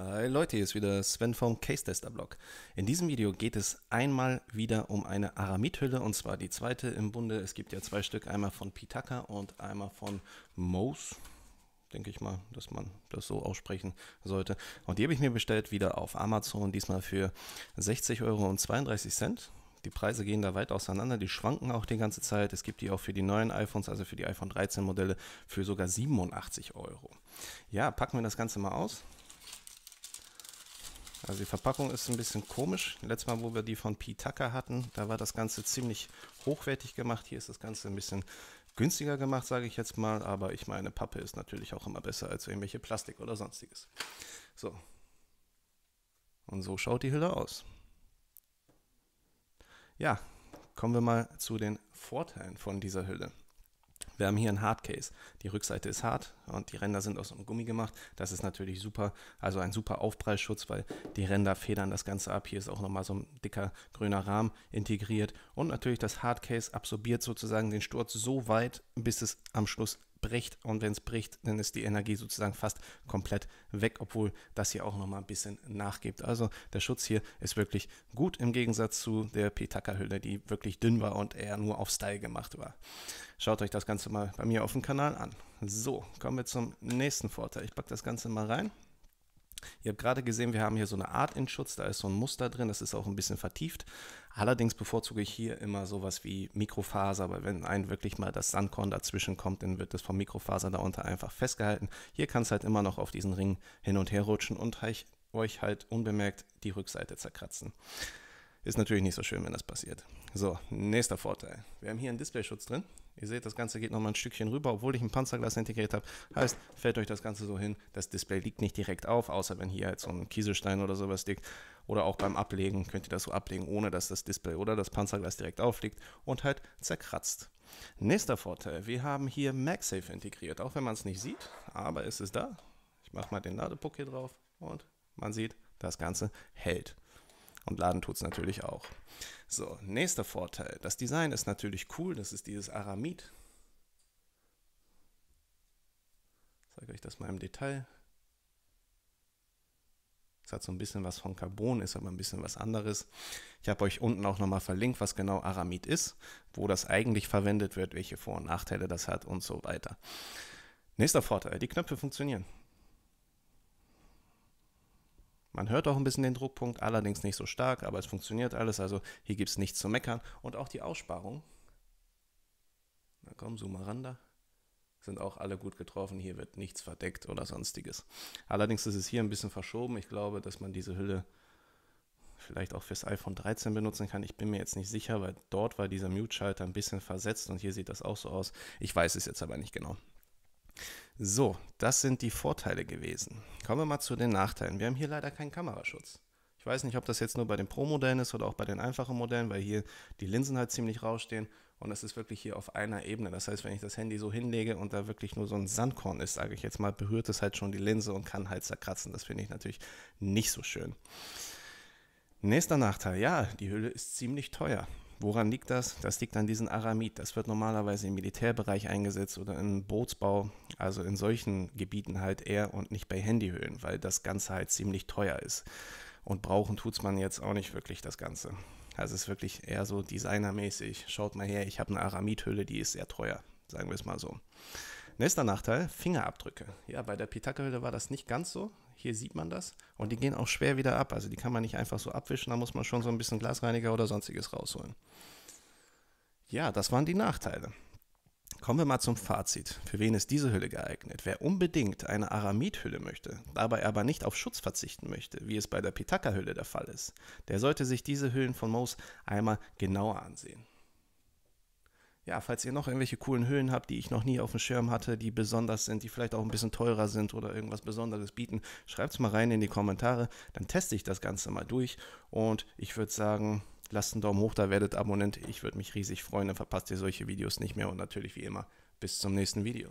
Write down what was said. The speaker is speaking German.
Hi Leute, hier ist wieder Sven vom Case Tester Blog. In diesem Video geht es einmal wieder um eine Aramidhülle und zwar die zweite im Bunde. Es gibt ja zwei Stück, einmal von Pitaka und einmal von Mose. Denke ich mal, dass man das so aussprechen sollte. Und die habe ich mir bestellt wieder auf Amazon, diesmal für 60 Euro und 32 Cent. Die Preise gehen da weit auseinander, die schwanken auch die ganze Zeit. Es gibt die auch für die neuen iPhones, also für die iPhone 13 Modelle, für sogar 87 Euro. Ja, packen wir das Ganze mal aus. Also die Verpackung ist ein bisschen komisch. Letztes Mal, wo wir die von Pitaka hatten, da war das Ganze ziemlich hochwertig gemacht. Hier ist das Ganze ein bisschen günstiger gemacht, sage ich jetzt mal. Aber ich meine, Pappe ist natürlich auch immer besser als irgendwelche Plastik oder sonstiges. So. Und so schaut die Hülle aus. Ja, kommen wir mal zu den Vorteilen von dieser Hülle. Wir haben hier ein Hardcase. Die Rückseite ist hart und die Ränder sind aus einem Gummi gemacht. Das ist natürlich super. Also ein super Aufprallschutz, weil die Ränder federn das Ganze ab. Hier ist auch nochmal so ein dicker grüner Rahmen integriert. Und natürlich das Hardcase absorbiert sozusagen den Sturz so weit, bis es am Schluss bricht und wenn es bricht, dann ist die Energie sozusagen fast komplett weg, obwohl das hier auch nochmal ein bisschen nachgibt. Also der Schutz hier ist wirklich gut im Gegensatz zu der Pitaka-Hülle, die wirklich dünn war und eher nur auf Style gemacht war. Schaut euch das Ganze mal bei mir auf dem Kanal an. So, kommen wir zum nächsten Vorteil. Ich packe das Ganze mal rein. Ihr habt gerade gesehen, wir haben hier so eine Art in Schutz, da ist so ein Muster drin, das ist auch ein bisschen vertieft. Allerdings bevorzuge ich hier immer sowas wie Mikrofaser, weil wenn ein wirklich mal das Sandkorn dazwischen kommt, dann wird das vom Mikrofaser darunter einfach festgehalten. Hier kann es halt immer noch auf diesen Ring hin und her rutschen und euch halt unbemerkt die Rückseite zerkratzen. Ist natürlich nicht so schön, wenn das passiert. So, nächster Vorteil. Wir haben hier einen Displayschutz drin. Ihr seht, das Ganze geht nochmal ein Stückchen rüber, obwohl ich ein Panzerglas integriert habe. Heißt, fällt euch das Ganze so hin, das Display liegt nicht direkt auf, außer wenn hier halt so ein Kieselstein oder sowas liegt. Oder auch beim Ablegen könnt ihr das so ablegen, ohne dass das Display oder das Panzerglas direkt aufliegt und halt zerkratzt. Nächster Vorteil, wir haben hier MagSafe integriert, auch wenn man es nicht sieht, aber es ist da. Ich mache mal den Ladepuck hier drauf und man sieht, das Ganze hält. Und laden tut es natürlich auch. So, nächster Vorteil. Das Design ist natürlich cool. Das ist dieses Aramid. Ich zeige euch das mal im Detail. Es hat so ein bisschen was von Carbon, ist aber ein bisschen was anderes. Ich habe euch unten auch nochmal verlinkt, was genau Aramid ist, wo das eigentlich verwendet wird, welche Vor- und Nachteile das hat und so weiter. Nächster Vorteil, die Knöpfe funktionieren. Man hört auch ein bisschen den Druckpunkt, allerdings nicht so stark, aber es funktioniert alles. Also hier gibt es nichts zu meckern. Und auch die Aussparung. Na komm, zoom mal ran da. Sind auch alle gut getroffen. Hier wird nichts verdeckt oder sonstiges. Allerdings ist es hier ein bisschen verschoben. Ich glaube, dass man diese Hülle vielleicht auch fürs iPhone 13 benutzen kann. Ich bin mir jetzt nicht sicher, weil dort war dieser Mute-Schalter ein bisschen versetzt und hier sieht das auch so aus. Ich weiß es jetzt aber nicht genau. So, das sind die Vorteile gewesen. Kommen wir mal zu den Nachteilen. Wir haben hier leider keinen Kameraschutz. Ich weiß nicht, ob das jetzt nur bei den Pro-Modellen ist oder auch bei den einfachen Modellen, weil hier die Linsen halt ziemlich rausstehen und es ist wirklich hier auf einer Ebene. Das heißt, wenn ich das Handy so hinlege und da wirklich nur so ein Sandkorn ist, sage ich jetzt mal, berührt es halt schon die Linse und kann halt zerkratzen. Das finde ich natürlich nicht so schön. Nächster Nachteil, ja, die Hülle ist ziemlich teuer. Woran liegt das? Das liegt an diesem Aramid. Das wird normalerweise im Militärbereich eingesetzt oder im Bootsbau, also in solchen Gebieten halt eher und nicht bei Handyhöhlen, weil das Ganze halt ziemlich teuer ist. Und brauchen tut es man jetzt auch nicht wirklich das Ganze. Also es ist wirklich eher so designermäßig. Schaut mal her, ich habe eine Aramidhülle, die ist sehr teuer, sagen wir es mal so. Nächster Nachteil, Fingerabdrücke. Ja, bei der Pitaka-Hülle war das nicht ganz so. Hier sieht man das. Und die gehen auch schwer wieder ab. Also die kann man nicht einfach so abwischen. Da muss man schon so ein bisschen Glasreiniger oder sonstiges rausholen. Ja, das waren die Nachteile. Kommen wir mal zum Fazit. Für wen ist diese Hülle geeignet? Wer unbedingt eine Aramid-Hülle möchte, dabei aber nicht auf Schutz verzichten möchte, wie es bei der Pitaka-Hülle der Fall ist, der sollte sich diese Hüllen von Mose einmal genauer ansehen ja, falls ihr noch irgendwelche coolen Höhlen habt, die ich noch nie auf dem Schirm hatte, die besonders sind, die vielleicht auch ein bisschen teurer sind oder irgendwas Besonderes bieten, schreibt es mal rein in die Kommentare. Dann teste ich das Ganze mal durch und ich würde sagen, lasst einen Daumen hoch da, werdet Abonnent. Ich würde mich riesig freuen, dann verpasst ihr solche Videos nicht mehr und natürlich wie immer bis zum nächsten Video.